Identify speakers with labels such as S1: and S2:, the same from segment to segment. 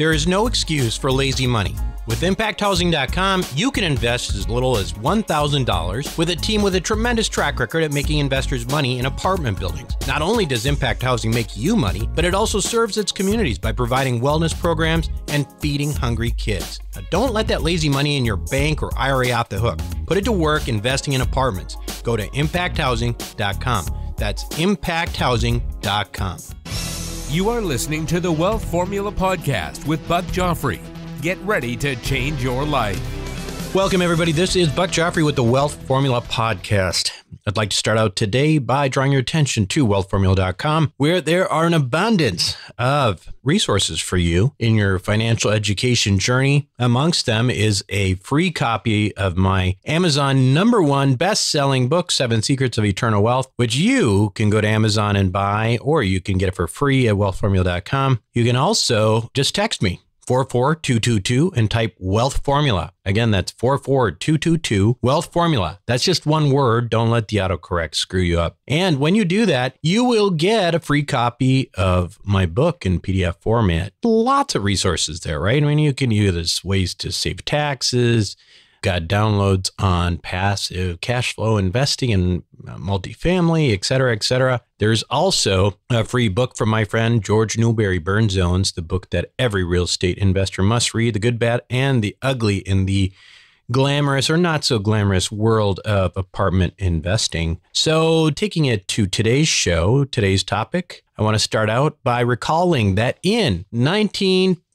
S1: There is no excuse for lazy money. With ImpactHousing.com, you can invest as little as $1,000 with a team with a tremendous track record at making investors money in apartment buildings. Not only does Impact Housing make you money, but it also serves its communities by providing wellness programs and feeding hungry kids. Now, don't let that lazy money in your bank or IRA off the hook. Put it to work investing in apartments. Go to ImpactHousing.com. That's ImpactHousing.com.
S2: You are listening to the Wealth Formula Podcast with Buck Joffrey. Get ready to change your life.
S1: Welcome, everybody. This is Buck Joffrey with the Wealth Formula Podcast. I'd like to start out today by drawing your attention to wealthformula.com, where there are an abundance of resources for you in your financial education journey. Amongst them is a free copy of my Amazon number one best selling book, Seven Secrets of Eternal Wealth, which you can go to Amazon and buy, or you can get it for free at wealthformula.com. You can also just text me 44222 and type wealth formula. Again, that's 44222 wealth formula. That's just one word. Don't let the autocorrect screw you up. And when you do that, you will get a free copy of my book in PDF format. Lots of resources there, right? I mean, you can use ways to save taxes, got downloads on passive cash flow investing and uh, multifamily, et cetera, et cetera. There's also a free book from my friend George Newberry Burns owns, the book that every real estate investor must read, The Good, Bad, and the Ugly in the glamorous or not so glamorous world of apartment investing. So, taking it to today's show, today's topic, I want to start out by recalling that in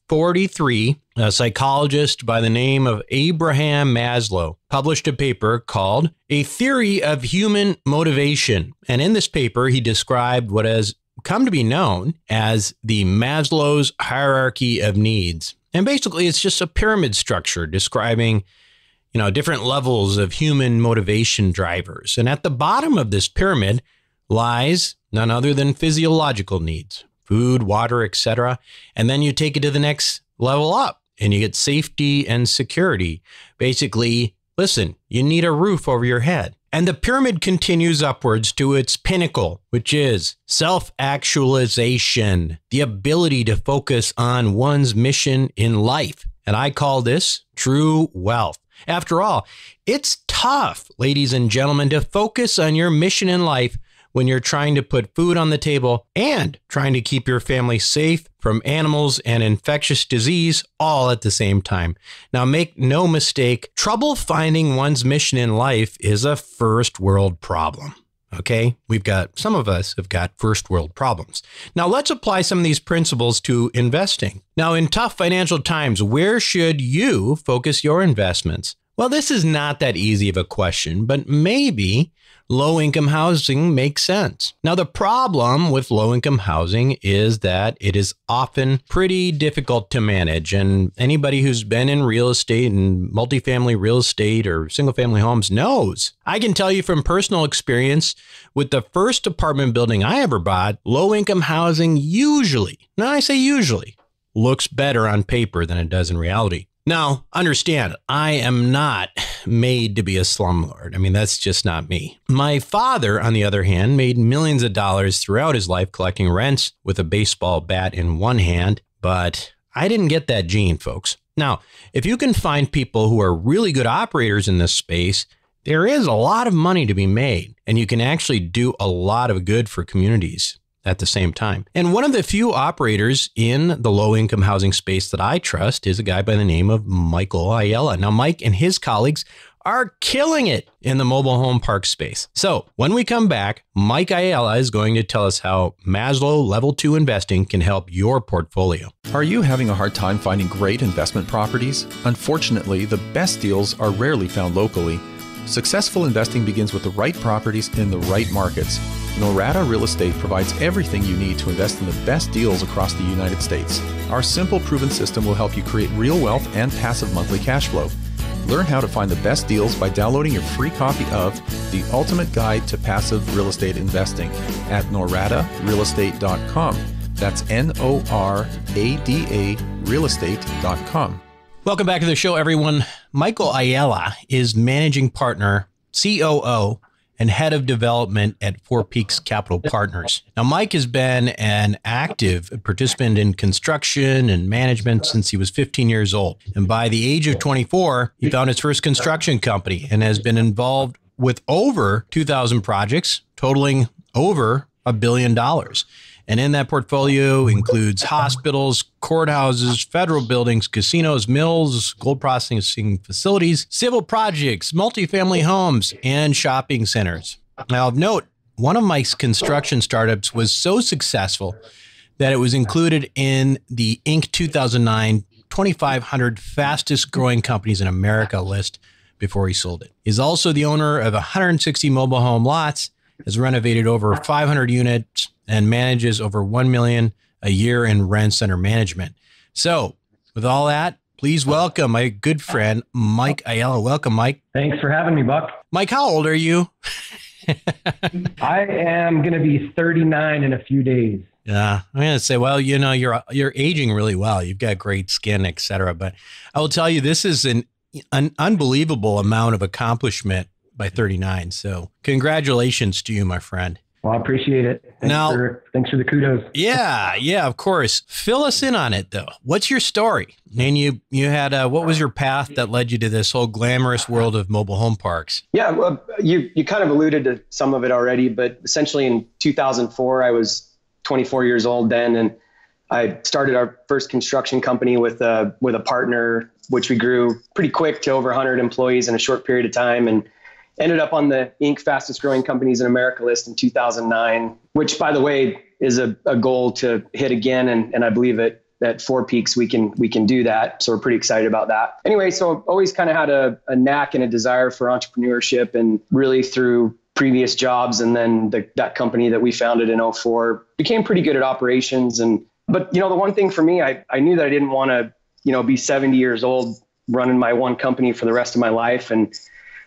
S1: 1943, a psychologist by the name of Abraham Maslow published a paper called A Theory of Human Motivation. And in this paper, he described what has come to be known as the Maslow's hierarchy of needs. And basically, it's just a pyramid structure describing you know different levels of human motivation drivers. And at the bottom of this pyramid lies none other than physiological needs, food, water, etc. And then you take it to the next level up and you get safety and security. Basically, listen, you need a roof over your head. And the pyramid continues upwards to its pinnacle, which is self actualization, the ability to focus on one's mission in life. And I call this true wealth. After all, it's tough, ladies and gentlemen, to focus on your mission in life when you're trying to put food on the table and trying to keep your family safe from animals and infectious disease all at the same time. Now, make no mistake, trouble finding one's mission in life is a first world problem. Okay, we've got some of us have got first world problems. Now, let's apply some of these principles to investing. Now, in tough financial times, where should you focus your investments? Well, this is not that easy of a question, but maybe low income housing makes sense. Now, the problem with low income housing is that it is often pretty difficult to manage. And anybody who's been in real estate and multifamily real estate or single family homes knows. I can tell you from personal experience with the first apartment building I ever bought, low income housing usually, now I say usually, looks better on paper than it does in reality. Now, understand, I am not made to be a slumlord. I mean, that's just not me. My father, on the other hand, made millions of dollars throughout his life collecting rents with a baseball bat in one hand, but I didn't get that gene, folks. Now, if you can find people who are really good operators in this space, there is a lot of money to be made, and you can actually do a lot of good for communities at the same time. And one of the few operators in the low income housing space that I trust is a guy by the name of Michael Ayala. Now, Mike and his colleagues are killing it in the mobile home park space. So, when we come back, Mike Ayala is going to tell us how Maslow Level 2 investing can help your portfolio.
S3: Are you having a hard time finding great investment properties? Unfortunately, the best deals are rarely found locally. Successful investing begins with the right properties in the right markets. Norada Real Estate provides everything you need to invest in the best deals across the United States. Our simple, proven system will help you create real wealth and passive monthly cash flow. Learn how to find the best deals by downloading your free copy of The Ultimate Guide to Passive Real Estate Investing at noradarealestate.com. That's N O R A D A realestate.com.
S1: Welcome back to the show, everyone. Michael Ayala is managing partner, COO and head of development at Four Peaks Capital Partners. Now, Mike has been an active participant in construction and management since he was 15 years old. And by the age of 24, he found his first construction company and has been involved with over 2,000 projects totaling over a billion dollars. And in that portfolio includes hospitals, courthouses, federal buildings, casinos, mills, gold processing facilities, civil projects, multifamily homes, and shopping centers. Now, of note, one of Mike's construction startups was so successful that it was included in the Inc. 2009 2,500 fastest growing companies in America list before he sold it. He's also the owner of 160 mobile home lots, has renovated over 500 units, and manages over 1 million a year in rents under management. So, with all that, please welcome my good friend Mike Ayala. Welcome, Mike.
S4: Thanks for having me, Buck.
S1: Mike, how old are you?
S4: I am going to be 39 in a few days.
S1: Yeah, I'm gonna say, well, you know, you're you're aging really well. You've got great skin, etc. But I will tell you, this is an, an unbelievable amount of accomplishment by 39. So, congratulations to you, my friend.
S4: Well, I appreciate it. Thanks
S1: Now-
S4: for, thanks for the kudos.
S1: Yeah, yeah, of course. Fill us in on it, though. What's your story? And you you had uh, what was your path that led you to this whole glamorous world of mobile home parks?
S5: Yeah, well, you you kind of alluded to some of it already, but essentially in 2004, I was 24 years old then, and I started our first construction company with a with a partner, which we grew pretty quick to over 100 employees in a short period of time, and ended up on the Inc. fastest growing companies in America list in 2009, which, by the way, is a, a goal to hit again, and and I believe it at Four Peaks we can we can do that. So we're pretty excited about that. Anyway, so I've always kind of had a, a knack and a desire for entrepreneurship, and really through previous jobs and then the, that company that we founded in 04 became pretty good at operations and but you know the one thing for me I, I knew that I didn't want to you know be 70 years old running my one company for the rest of my life and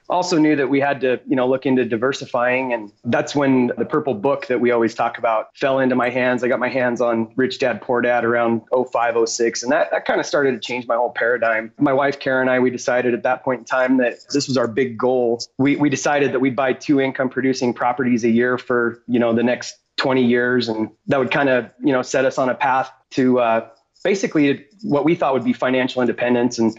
S5: also knew that we had to you know look into diversifying and that's when the purple book that we always talk about fell into my hands. I got my hands on rich dad poor dad around 05 06 and that, that kind of started to change my whole paradigm. My wife karen and i we decided at that point in time that this was our big goal. We, we decided that we'd buy two income producing properties a year for you know the next 20 years and that would kind of you know set us on a path to uh, basically what we thought would be financial independence and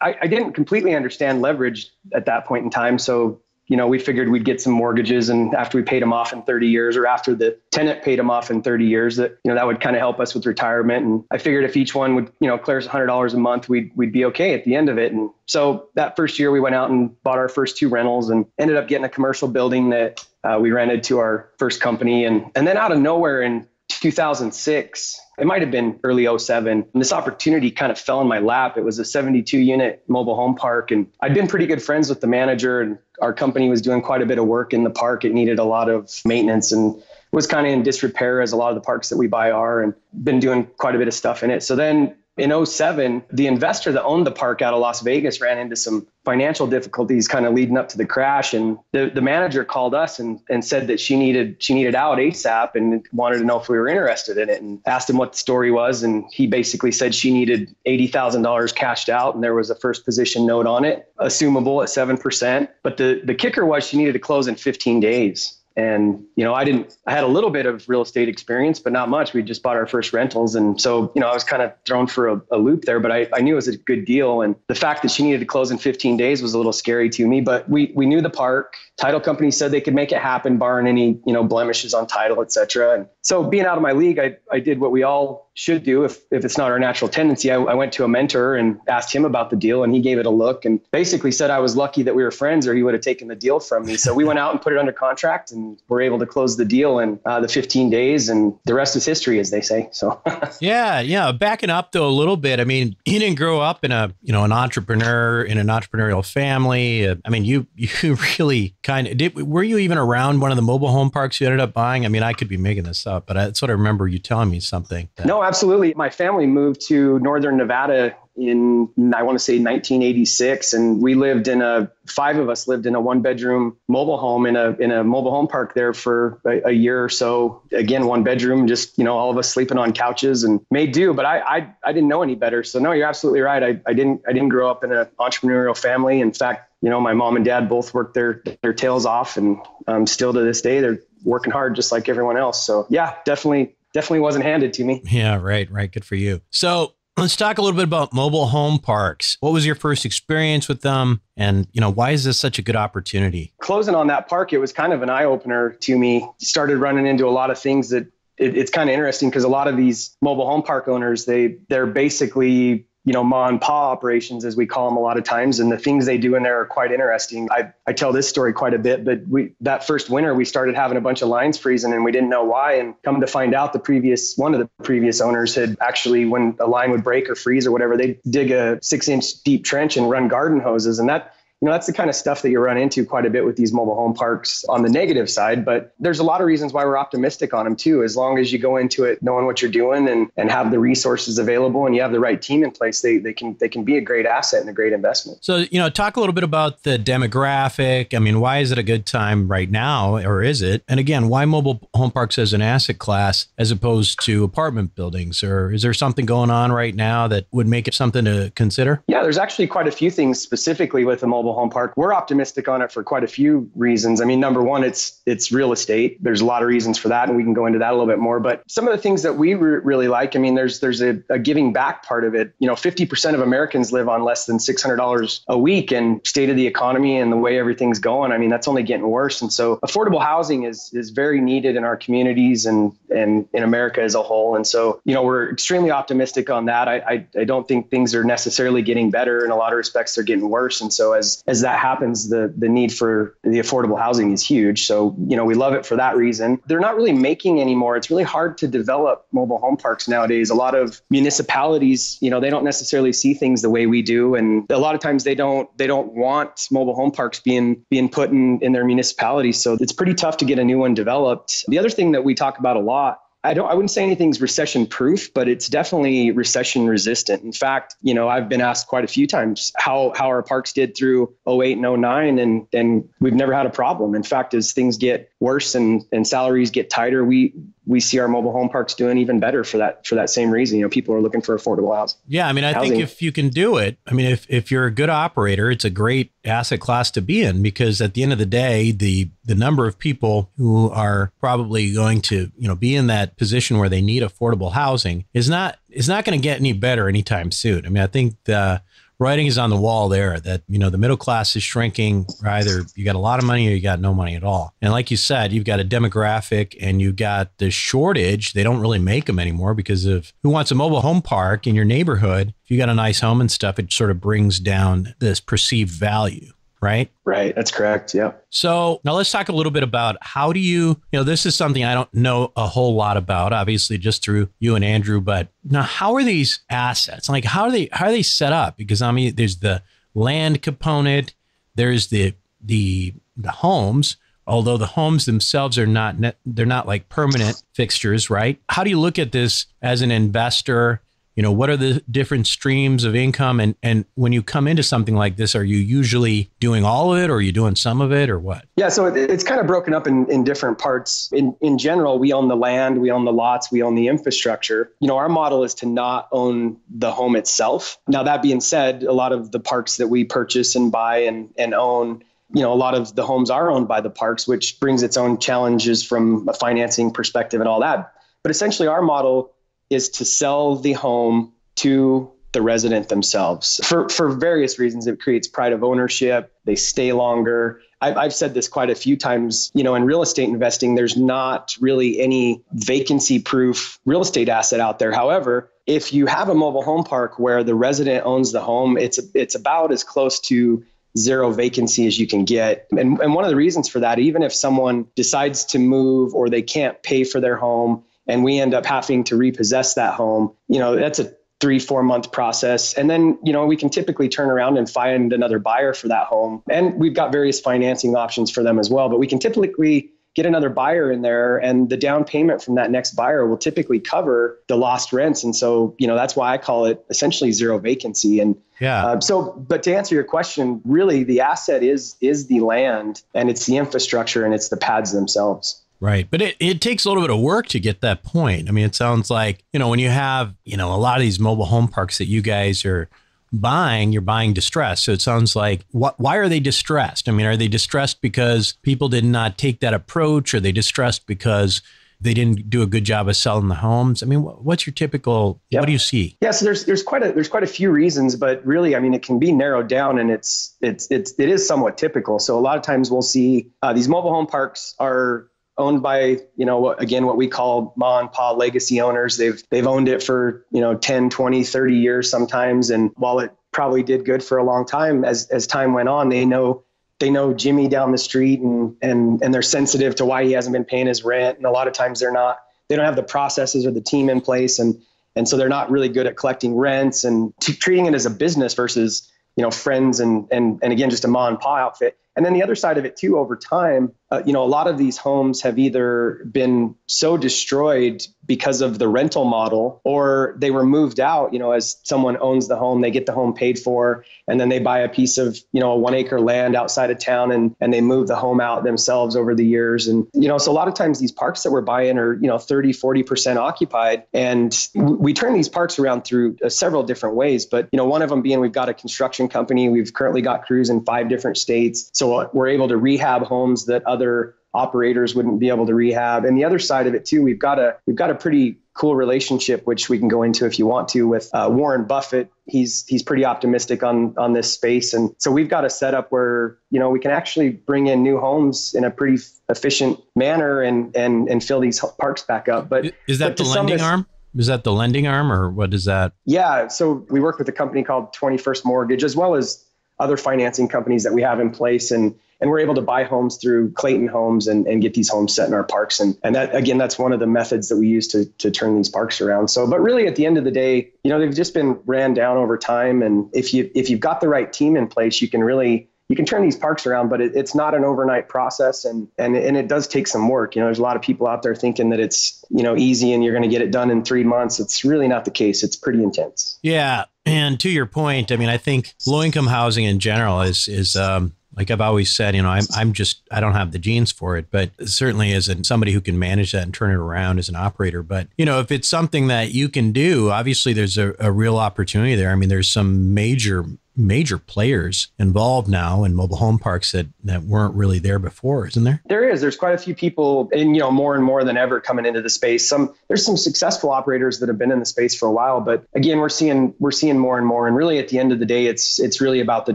S5: I, I didn't completely understand leverage at that point in time. So, you know, we figured we'd get some mortgages and after we paid them off in 30 years or after the tenant paid them off in 30 years that, you know, that would kind of help us with retirement. And I figured if each one would, you know, clear us $100 a month, we'd, we'd be okay at the end of it. And so that first year we went out and bought our first two rentals and ended up getting a commercial building that uh, we rented to our first company. And, and then out of nowhere in 2006, it might have been early 07. And this opportunity kind of fell in my lap. It was a 72 unit mobile home park. And I'd been pretty good friends with the manager, and our company was doing quite a bit of work in the park. It needed a lot of maintenance and was kind of in disrepair, as a lot of the parks that we buy are, and been doing quite a bit of stuff in it. So then in 07, the investor that owned the park out of Las Vegas ran into some financial difficulties kind of leading up to the crash. And the, the manager called us and, and said that she needed she needed out ASAP and wanted to know if we were interested in it and asked him what the story was. And he basically said she needed $80,000 cashed out and there was a first position note on it, assumable at 7%. But the, the kicker was she needed to close in 15 days. And, you know, I didn't, I had a little bit of real estate experience, but not much. We just bought our first rentals. And so, you know, I was kind of thrown for a, a loop there, but I, I knew it was a good deal. And the fact that she needed to close in 15 days was a little scary to me, but we, we knew the park. Title company said they could make it happen, barring any, you know, blemishes on title, etc. And so being out of my league, I, I did what we all should do if, if it's not our natural tendency. I, I went to a mentor and asked him about the deal, and he gave it a look and basically said I was lucky that we were friends, or he would have taken the deal from me. So we went out and put it under contract, and were able to close the deal in uh, the 15 days, and the rest is history, as they say. So
S1: Yeah, yeah. Backing up though a little bit. I mean, you didn't grow up in a you know an entrepreneur in an entrepreneurial family. I mean, you you really kind of did. Were you even around one of the mobile home parks you ended up buying? I mean, I could be making this up, but I sort of remember you telling me something. that-
S5: no, absolutely. My family moved to northern Nevada in I want to say 1986, and we lived in a five of us lived in a one bedroom mobile home in a in a mobile home park there for a, a, year or so. Again, one bedroom, just you know, all of us sleeping on couches and made do. But I I, I didn't know any better. So no, you're absolutely right. I, I didn't I didn't grow up in an entrepreneurial family. In fact, you know, my mom and dad both worked their their tails off, and um, still to this day they're working hard just like everyone else. So yeah, definitely definitely wasn't handed to me.
S1: Yeah, right, right. Good for you. So Let's talk a little bit about mobile home parks. What was your first experience with them? And, you know, why is this such a good opportunity?
S5: Closing on that park, it was kind of an eye opener to me. Started running into a lot of things that it, it's kind of interesting because a lot of these mobile home park owners, they they're basically you know, ma and pa operations, as we call them a lot of times. And the things they do in there are quite interesting. I, I tell this story quite a bit, but we, that first winter, we started having a bunch of lines freezing and we didn't know why. And come to find out the previous, one of the previous owners had actually, when a line would break or freeze or whatever, they'd dig a six inch deep trench and run garden hoses. And that, you know, that's the kind of stuff that you run into quite a bit with these mobile home parks on the negative side. But there's a lot of reasons why we're optimistic on them too. As long as you go into it knowing what you're doing and, and have the resources available and you have the right team in place, they, they can they can be a great asset and a great investment.
S1: So, you know, talk a little bit about the demographic. I mean, why is it a good time right now, or is it? And again, why mobile home parks as an asset class as opposed to apartment buildings? Or is there something going on right now that would make it something to consider?
S5: Yeah, there's actually quite a few things specifically with the mobile mobile home park. We're optimistic on it for quite a few reasons. I mean, number one, it's it's real estate. There's a lot of reasons for that, and we can go into that a little bit more. But some of the things that we re- really like, I mean, there's there's a, a giving back part of it. You know, 50% of Americans live on less than $600 a week, and state of the economy and the way everything's going, I mean, that's only getting worse. And so, affordable housing is is very needed in our communities and and in America as a whole. And so, you know, we're extremely optimistic on that. I I, I don't think things are necessarily getting better. In a lot of respects, they're getting worse. And so, as that happens, the the need for the affordable housing is huge. So you know we love it for that reason. They're not really making anymore. It's really hard to develop mobile home parks nowadays. A lot of municipalities, you know, they don't necessarily see things the way we do, and a lot of times they don't they don't want mobile home parks being being put in in their municipalities. So it's pretty tough to get a new one developed. The other thing that we talk about a lot I don't I wouldn't say anything's recession proof, but it's definitely recession resistant. In fact, you know, I've been asked quite a few times how how our parks did through 08 and 09 and and we've never had a problem. In fact, as things get worse and and salaries get tighter, we we see our mobile home parks doing even better for that for that same reason. You know, people are looking for affordable housing.
S1: Yeah, I mean, I housing. think if you can do it, I mean, if if you're a good operator, it's a great asset class to be in because at the end of the day, the the number of people who are probably going to you know be in that position where they need affordable housing is not is not going to get any better anytime soon. I mean, I think the writing is on the wall there that you know the middle class is shrinking. Either you got a lot of money or you got no money at all. And like you said you've got a demographic and you've got the shortage. They don't really make them anymore because of who wants a mobile home park in your neighborhood. If you got a nice home and stuff it sort of brings down this perceived value right?
S5: Right. That's correct. Yeah.
S1: So now let's talk a little bit about how do you, you know, this is something I don't know a whole lot about, obviously just through you and Andrew, but now how are these assets? Like how are they, how are they set up? Because I mean, there's the land component, there's the, the, the homes, although the homes themselves are not, they're not like permanent fixtures, right? How do you look at this as an investor? You know what are the different streams of income? And and when you come into something like this are you usually doing all of it or are you doing some of it or what?
S5: Yeah so it's kind of broken up in, in different parts. In in general we own the land we own the lots we own the infrastructure. You know our model is to not own the home itself. Now that being said a lot of the parks that we purchase and buy and and own you know a lot of the homes are owned by the parks which brings its own challenges from a financing perspective and all that. But essentially our model is to sell the home to the resident themselves for, for various reasons. It creates pride of ownership. They stay longer. I've, I've said this quite a few times. You know, in real estate investing, there's not really any vacancy proof real estate asset out there. However, if you have a mobile home park where the resident owns the home, it's it's about as close to zero vacancy as you can get. And, and one of the reasons for that, even if someone decides to move or they can't pay for their home, and we end up having to repossess that home, you know, that's a three, four month process. And then, you know, we can typically turn around and find another buyer for that home. And we've got various financing options for them as well. But we can typically get another buyer in there and the down payment from that next buyer will typically cover the lost rents and so you know that's why i call it essentially zero vacancy and
S1: yeah uh,
S5: so but to answer your question really the asset is is the land and it's the infrastructure and it's the pads themselves
S1: Right. But it, it takes a little bit of work to get that point. I mean, it sounds like, you know, when you have, you know, a lot of these mobile home parks that you guys are buying, you're buying distressed. So it sounds like what why are they distressed? I mean, are they distressed because people did not take that approach? Are they distressed because they didn't do a good job of selling the homes? I mean, what's your typical yep. what do you see?
S5: Yeah, so there's there's quite a there's quite a few reasons, but really, I mean, it can be narrowed down and it's it's it's it is somewhat typical. So a lot of times we'll see uh, these mobile home parks are owned by you know again what we call ma and pa legacy owners. They've they've owned it for you know 10 20 30 years sometimes. And while it probably did good for a long time as as time went on they know they know Jimmy down the street and and and they're sensitive to why he hasn't been paying his rent. And a lot of times they're not they don't have the processes or the team in place. And and so they're not really good at collecting rents and t- treating it as a business versus you know friends and and and again just a ma and pa outfit and then the other side of it too over time uh, you know, a lot of these homes have either been so destroyed because of the rental model or they were moved out, you know, as someone owns the home, they get the home paid for, and then they buy a piece of, you know, a one acre land outside of town and, and they move the home out themselves over the years. And, you know, so a lot of times these parks that we're buying are, you know, 30, 40% occupied. And we turn these parks around through uh, several different ways. But, you know, one of them being we've got a construction company, we've currently got crews in five different states. So we're able to rehab homes that other operators wouldn't be able to rehab. And the other side of it too, we've got a we've got a pretty cool relationship, which we can go into if you want to, with uh, Warren Buffett. He's he's pretty optimistic on on this space, and so we've got a setup where you know we can actually bring in new homes in a pretty efficient manner and and and fill these parks back up. But
S1: is that
S5: but
S1: the lending arm? Is that the lending arm, or what is that?
S5: Yeah, so we work with a company called Twenty First Mortgage, as well as other financing companies that we have in place, and and we're able to buy homes through Clayton Homes and, and get these homes set in our parks. And, and that, again, that's one of the methods that we use to, to turn these parks around. So, but really at the end of the day, you know, they've just been ran down over time. And if you, if you've got the right team in place, you can really, you can turn these parks around, but it, it's not an overnight process. And, and, and it does take some work. You know, there's a lot of people out there thinking that it's, you know, easy and you're going to get it done in three months. It's really not the case. It's pretty intense.
S1: Yeah. And to your point, I mean, I think low income housing in general is, is, um, like I've always said, you know, I'm, I'm just, I don't have the genes for it, but certainly as somebody who can manage that and turn it around as an operator. But, you know, if it's something that you can do, obviously there's a, a real opportunity there. I mean, there's some major, major players involved now in mobile home parks that, that weren't really there before, isn't there?
S5: There is. There's quite a few people, and you know, more and more than ever coming into the space. Some there's some successful operators that have been in the space for a while, but again, we're seeing we're seeing more and more. And really, at the end of the day, it's it's really about the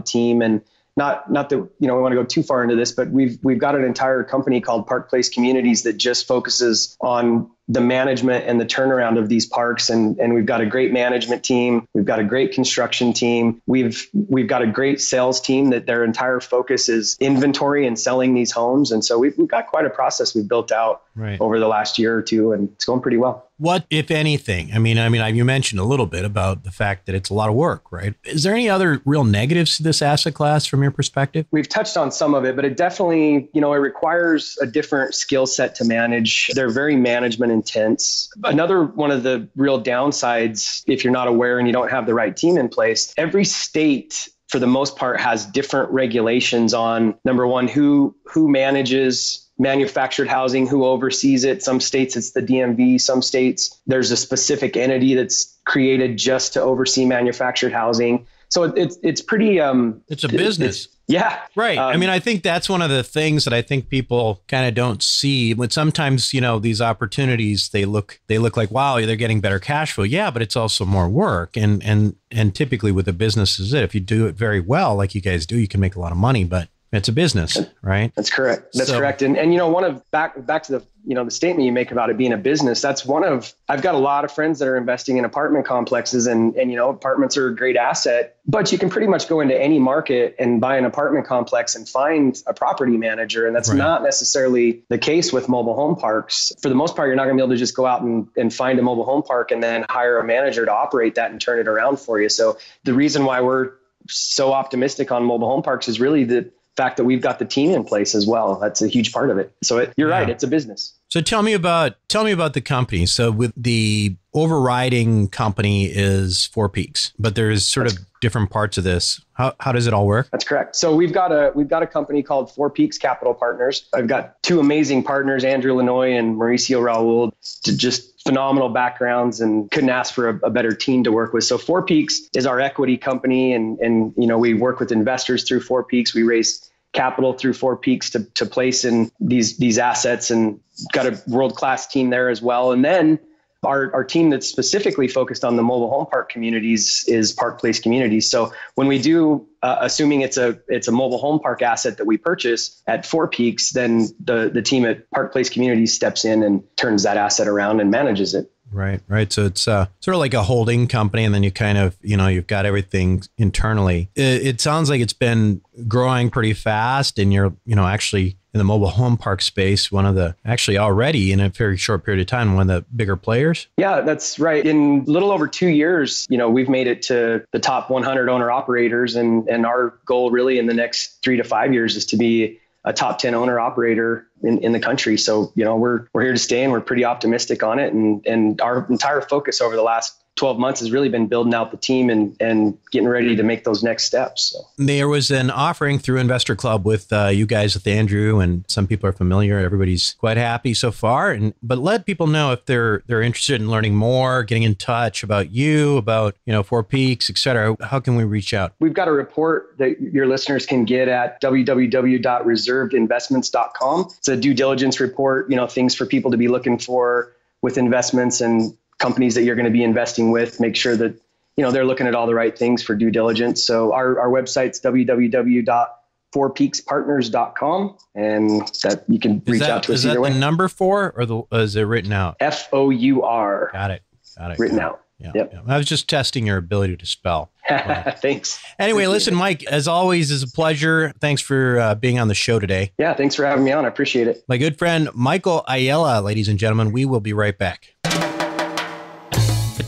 S5: team and not not that you know we want to go too far into this, but we've we've got an entire company called Park Place Communities that just focuses on the management and the turnaround of these parks. And and we've got a great management team. We've got a great construction team. We've we've got a great sales team that their entire focus is inventory and selling these homes. And so we've, we've got quite a process we've built out right. over the last year or two and it's going pretty well.
S1: What if anything i mean i mean you mentioned a little bit about the fact that it's a lot of work right? Is there any other real negatives to this asset class from your perspective?
S5: We've touched on some of it but it definitely you know it requires a different skill set to manage. They're very management intense. Another one of the real downsides, if you're not aware and you don't have the right team in place, every state for the most part has different regulations on number one who who manages manufactured housing who oversees it. Some states it's the dmv some states there's a specific entity that's created just to oversee manufactured housing so it's it's pretty um
S1: it's a business
S5: it's, yeah.
S1: Right. Um, i mean i think that's one of the things that i think people kind of don't see but sometimes you know these opportunities they look they look like wow they're getting better cash flow. Yeah but it's also more work. And and and typically with a business is it if you do it very well like you guys do you can make a lot of money. But it's a business, right?
S5: That's correct. That's so, correct. And and you know, one of back back to the you know the statement you make about it being a business. That's one of I've got a lot of friends that are investing in apartment complexes, and and you know, apartments are a great asset, but you can pretty much go into any market and buy an apartment complex and find a property manager, and that's right. not necessarily the case with mobile home parks. For the most part, you're not going to be able to just go out and and find a mobile home park and then hire a manager to operate that and turn it around for you. So the reason why we're so optimistic on mobile home parks is really that fact that we've got the team in place as well. That's a huge part of it. So it, you're yeah. right, it's a business.
S1: So tell me about tell me about the company. So with the overriding company is Four Peaks, but there's sort That's of different parts of this. How, how does it all work?
S5: That's correct. So we've got a we've got a company called Four Peaks Capital Partners. I've got two amazing partners, Andrew Lanoie and Mauricio Rauld, to just phenomenal backgrounds and couldn't ask for a, a, better team to work with. So Four Peaks is our equity company and and you know we work with investors through Four Peaks. We raise capital through Four Peaks to, to place in these these assets and got a world class team there as well. And then our, our team that's specifically focused on the mobile home park communities is Park Place Communities. So when we do, uh, assuming it's a it's a mobile home park asset that we purchase at Four Peaks, then the the team at Park Place Communities steps in and turns that asset around and manages it.
S1: Right, right. So it's uh, sort of like a holding company, and then you kind of, you know, you've got everything internally. It, it, sounds like it's been growing pretty fast, and you're, you know, actually in the mobile home park space, one of the actually already in a very short period of time, one of the bigger players.
S5: Yeah, that's right. In little over two years, you know, we've made it to the top 100 owner operators, and and our goal really in the next three to five years is to be a top 10 owner operator in, in the country. So, you know, we're, we're here to stay and we're pretty optimistic on it. And, and our entire focus over the last 12 months has really been building out the team and, and getting ready to make those next steps. So.
S1: There was an offering through Investor Club with uh, you guys, with Andrew, and some people are familiar. Everybody's quite happy so far. And but let people know if they're they're interested in learning more, getting in touch about you, about you know Four Peaks, et cetera. How can we reach out?
S5: We've got a report that your listeners can get at www.reservedinvestments.com. It's a due diligence report. You know things for people to be looking for with investments and companies that you're going to be investing with, make sure that you know they're looking at all the right things for due diligence. So our, our website's www.fourpeakspartners.com and that you can reach
S1: that,
S5: out to us
S1: is that
S5: way.
S1: the number four or the is it written out?
S5: F O U R.
S1: Got it. Got it.
S5: Written out.
S1: Yeah, yep. Yeah. I was just testing your ability to spell.
S5: thanks.
S1: Anyway, listen, Mike, as always, is a pleasure. Thanks for uh, being on the show today.
S5: Yeah, thanks for having me on. I appreciate it.
S1: My good friend, Michael Ayala, ladies and gentlemen, we will be right back.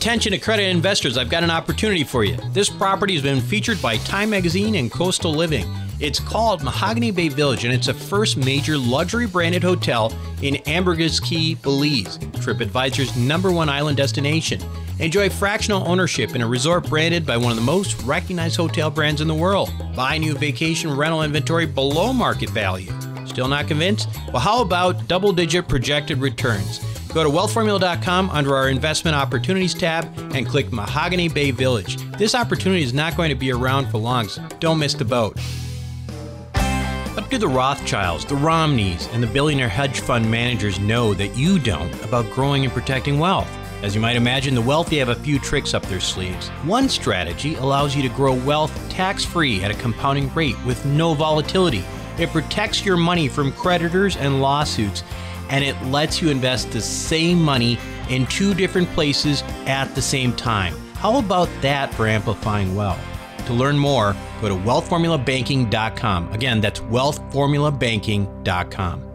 S1: Attention accredited investors, I've got an opportunity for you. This property has been featured by Time Magazine and Coastal Living. It's called Mahogany Bay Village, and it's a first major luxury branded hotel in Ambergris Caye, Belize, TripAdvisor's number one island destination. Enjoy fractional ownership in a resort branded by one of the most recognized hotel brands in the world. Buy new vacation rental inventory below market value. Still not convinced? Well, how about double digit projected returns? Go to wealthformula.com under our investment opportunities tab and click Mahogany Bay Village. This opportunity is not going to be around for long, so don't miss the boat. What do the Rothschilds, the Romneys, and the billionaire hedge fund managers know that you don't about growing and protecting wealth? As you might imagine, the wealthy have a few tricks up their sleeves. One strategy allows you to grow wealth tax free at a compounding rate with no volatility. It protects your money from creditors and lawsuits and it lets you invest the same money in two different places at the same time. How about that for amplifying wealth? To learn more, go to wealthformulabanking.com. Again, that's wealthformulabanking.com.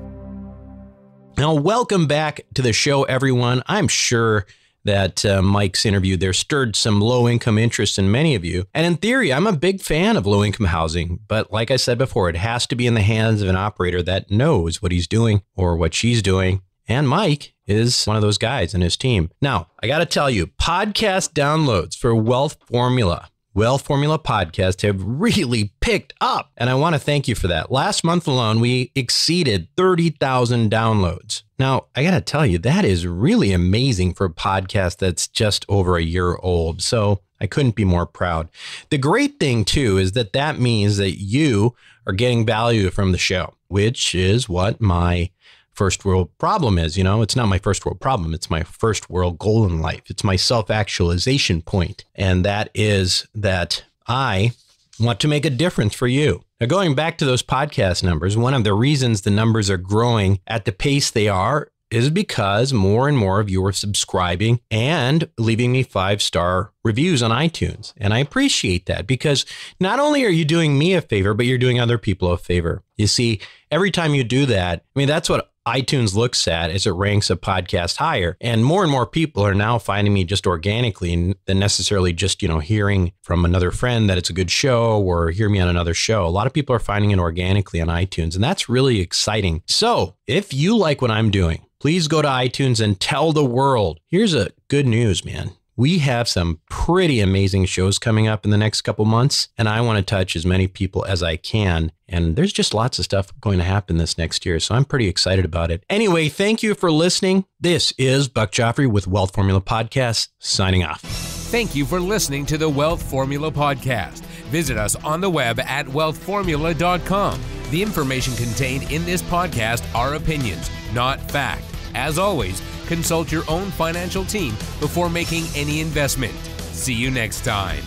S1: Now, welcome back to the show, everyone. I'm sure that uh, Mike's interview there stirred some low income interest in many of you. And in theory, I'm a big fan of low income housing. But like I said before, it has to be in the hands of an operator that knows what he's doing or what she's doing. And Mike is one of those guys in his team. Now, I got to tell you, podcast downloads for Wealth Formula Wealth Formula podcast have really picked up. And I want to thank you for that. Last month alone, we exceeded 30,000 downloads. Now, I got to tell you, that is really amazing for a podcast that's just over a year old. So I couldn't be more proud. The great thing, too, is that that means that you are getting value from the show, which is what my first world problem is. You know, it's not my first world problem. It's my first world goal in life. It's my self actualization point. And that is that I want to make a difference for you. Now, going back to those podcast numbers, one of the reasons the numbers are growing at the pace they are is because more and more of you are subscribing and leaving me five star reviews on iTunes. And I appreciate that because not only are you doing me a favor, but you're doing other people a favor. You see, every time you do that, I mean, that's what iTunes looks at as it ranks a podcast higher. And more and more people are now finding me just organically than necessarily just, you know, hearing from another friend that it's a good show or hear me on another show. A lot of people are finding it organically on iTunes, and that's really exciting. So if you like what I'm doing, please go to iTunes and tell the world. Here's a good news, man we have some pretty amazing shows coming up in the next couple months, and I want to touch as many people as I can. And there's just lots of stuff going to happen this next year, so I'm pretty excited about it. Anyway, thank you for listening. This is Buck Joffrey with Wealth Formula Podcast, signing off.
S2: Thank you for listening to the Wealth Formula Podcast. Visit us on the web at wealthformula.com. The information contained in this podcast are opinions, not fact. As always, consult your own financial team before making any investment. See you next time.